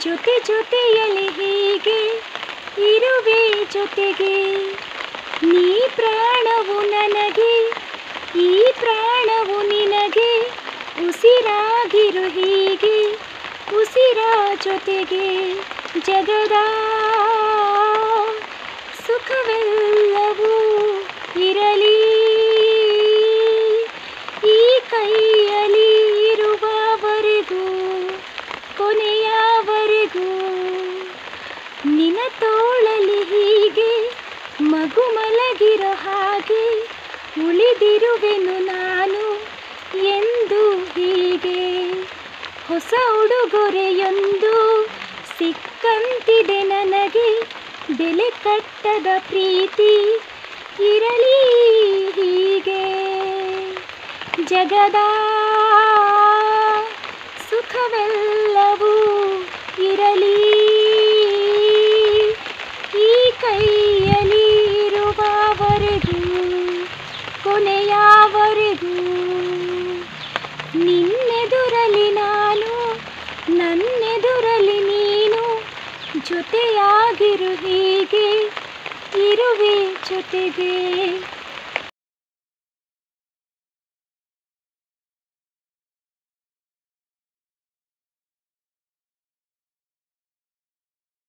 ಜೊತೆ ಜೊತೆಯಲ್ಲಿ ಹೀಗೆ, ಇರುವೆ ಜೊತೆಗೆ. ನೀ ಪ್ರಾಣವು ನನಗೆ, ಈ ಪ್ರಾಣವು ನಿನಗೆ. ಉಸಿರಾಗಿರು ಹೀಗೆ, ಉಸಿರ ಜೊತೆಗೆ. ಜಗದ ಸುಖವೆಲ್ಲವೂ ಇರಲಿ. ನಿನ ತೋಳಲಿ ಹೀಗೆ ಮಗು ಮಲಗಿರೋ ಹಾಗೆ ಉಳಿದಿರುವೆನು ನಾನು ಎಂದು ಹೀಗೆ. ಹೊಸ ಉಡುಗೊರೆಯೊಂದು ಸಿಕ್ಕಂತಿದೆ ನನಗೆ. ಬೆಲೆ ಕಟ್ಟದ ಪ್ರೀತಿ ಇರಲಿ ಹೀಗೆ. ಜಗದ ಇರುವವರೆಗೂ ಕೊನೆಯವರೆಗೂ. ನಿನ್ನೆದುರಲಿ ನಾನು ನನ್ನೆದುರಲಿ ನೀನು ಜೊತೆಯಾಗಿರು ಹೀಗೆ ಇರುವೆ ಜೊತೆಗೆ.